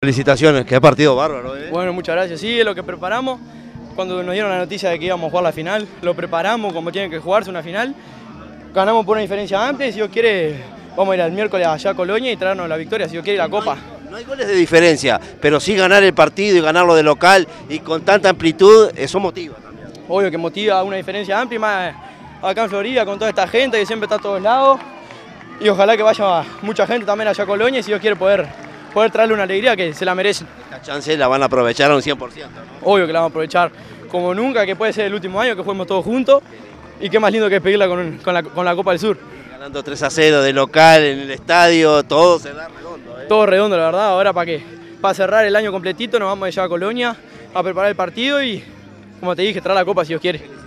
Felicitaciones, qué partido bárbaro. ¿eh? Bueno, muchas gracias. Sí, es lo que preparamos. Cuando nos dieron la noticia de que íbamos a jugar la final, lo preparamos como tiene que jugarse una final. Ganamos por una diferencia y si Dios quiere, vamos a ir al miércoles allá a Colonia y traernos la victoria, si Dios quiere, la copa. No hay goles de diferencia, pero sí ganar el partido y ganarlo de local y con tanta amplitud, eso motiva también. Obvio que motiva una diferencia amplia, y más acá en Florida con toda esta gente que siempre está a todos lados. Y ojalá que vaya mucha gente también allá a Colonia y si Dios quiere poder poder traerle una alegría que se la merecen. Esta chance la van a aprovechar a un 100%. ¿no? Obvio que la vamos a aprovechar como nunca, que puede ser el último año que juguemos todos juntos. Y qué más lindo que pedirla con, con, la, con la Copa del Sur. Ganando 3 a 0 de local en el estadio, todo se da redondo. ¿eh? Todo redondo, la verdad. Ahora para que para cerrar el año completito nos vamos a llevar a Colonia a preparar el partido y, como te dije, traer la Copa si Dios quiere.